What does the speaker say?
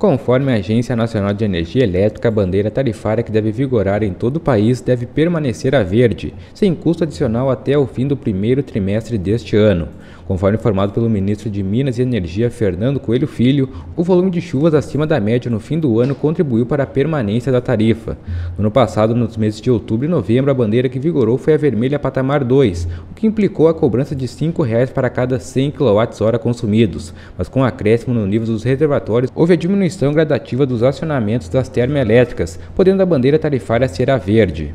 Conforme a Agência Nacional de Energia Elétrica, a bandeira tarifária que deve vigorar em todo o país deve permanecer a verde, sem custo adicional até o fim do primeiro trimestre deste ano. Conforme informado pelo ministro de Minas e Energia, Fernando Coelho Filho, o volume de chuvas acima da média no fim do ano contribuiu para a permanência da tarifa. No ano passado, nos meses de outubro e novembro, a bandeira que vigorou foi a vermelha patamar 2, o que implicou a cobrança de R$ 5,00 para cada 100 kWh consumidos, mas com acréscimo no nível dos reservatórios, houve a diminuição gradativa dos acionamentos das termoelétricas, podendo a bandeira tarifária ser a verde.